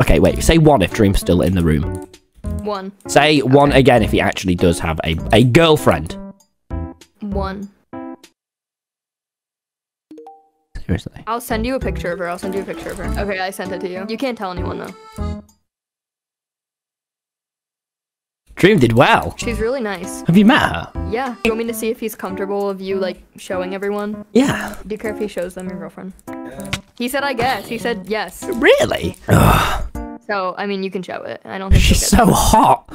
Okay, wait. Say one if Dream's still in the room. One. Say one again if he actually does have a, a girlfriend. One. Seriously. I'll send you a picture of her. I'll send you a picture of her. Okay, I sent it to you. You can't tell anyone though. Dream did well. She's really nice. Have you met her? Yeah. Do You want me to see if he's comfortable of you like showing everyone? Yeah. Do you care if he shows them your girlfriend? He said I guess. He said yes. Really? Ugh, So I mean you can show it. I don't think she's so hot.